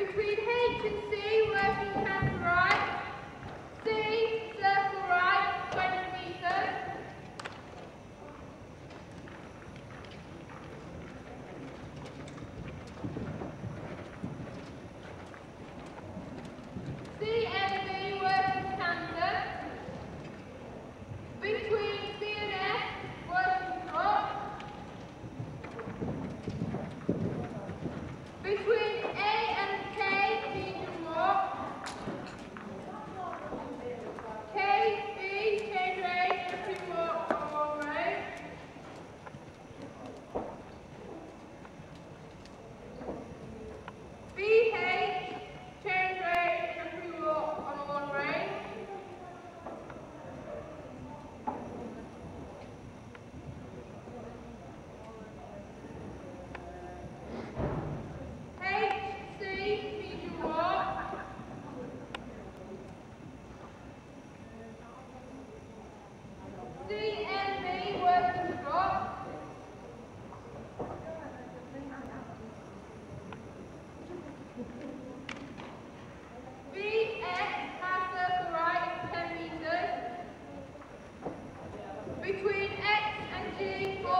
Between H and C, working hand right. Between X and G.